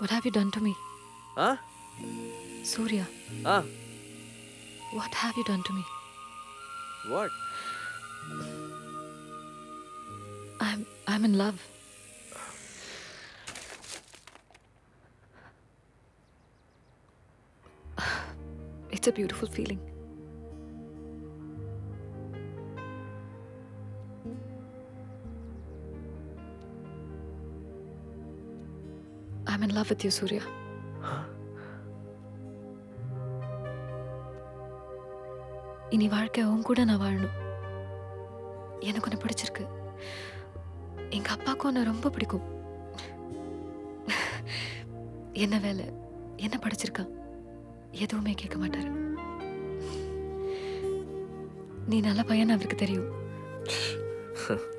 What have you done to me? Huh? Surya. Huh? What have you done to me? What? I'm I'm in love. It's a beautiful feeling. I'm in love with you, Surya. இனி வாழ்க்கை உன் கூட நான் வாழணும். எனக்கு ஒன்று பிடிச்சிருக்கு. எங்க அப்பாவுக்கும் உன்னை ரொம்ப பிடிக்கும். என்ன வேலை? என்ன படிச்சிருக்கான் எதுவுமே கேட்க மாட்டாரு. நீ நல்ல பையன் அவருக்கு தெரியும்.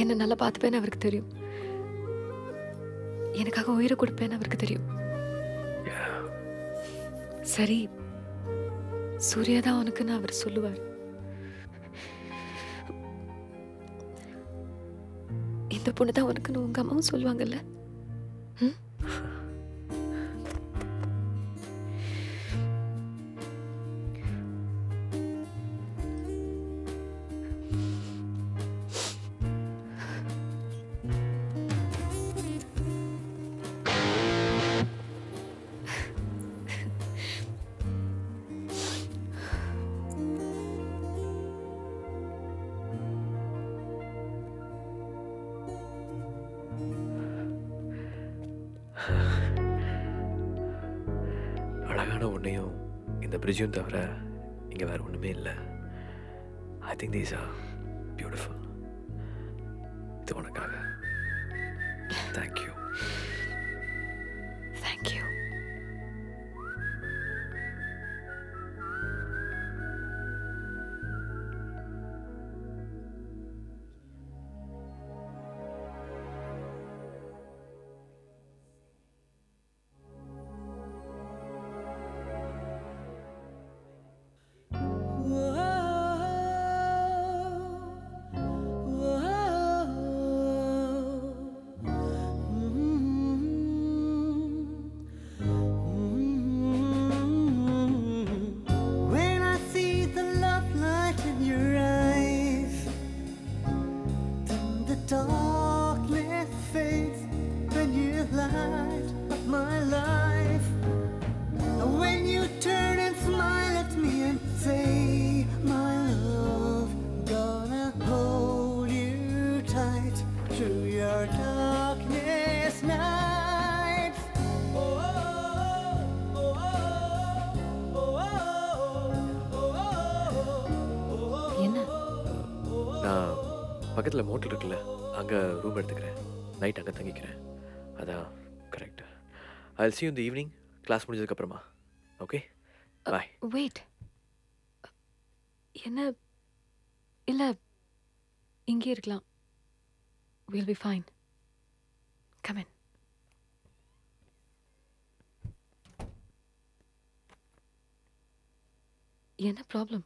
என்னை நல்லா பார்த்துப்பேன்னு அவருக்கு தெரியும். எனக்காக உயிரை கொடுப்பேன்னு அவருக்கு தெரியும். சரி சூர்யா தான் உனக்குன்னு அவர் சொல்லுவார். இந்த பொண்ணு தான் உனக்குன்னு உங்க அம்மாவும் சொல்லுவாங்கல்ல? அழகான ஒன்றையும் இந்த பிரிட்ஜும் தவிர இங்கே வேறு ஒன்றுமே இல்லை. I think these are beautiful இது உனக்காக. தேங்க்யூ பக்கத்தில் மோட்டல் இருக்குல்ல அங்கே ரூம் எடுத்துக்கிறேன். நைட் அங்கே தங்கிக்கிறேன். அதான் கரெக்ட் ஐ சி இந்த ஈவினிங் கிளாஸ் முடிஞ்சதுக்கப்புறமா ஓகே பாய் வெயிட் என்ன? இல்ல இங்கே இருக்கலாம். Will be fine come in என்ன ப்ராப்ளம்